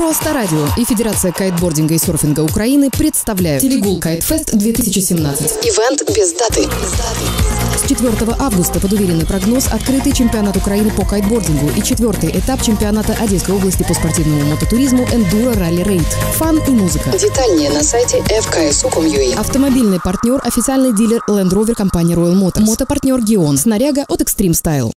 Просто радио и Федерация кайтбординга и серфинга Украины представляют Телегул Кайтфест 2017. Ивент без даты. С 4 августа под уверенный прогноз открытый чемпионат Украины по кайтбордингу и четвертый этап чемпионата Одесской области по спортивному мототуризму «Эндуро Ралли Рейд». Фан и музыка. Детальнее на сайте fksu.com.ua. Автомобильный партнер, официальный дилер Land Rover компании Royal Motors. Мотопартнер Геон. Снаряга от Extreme Style.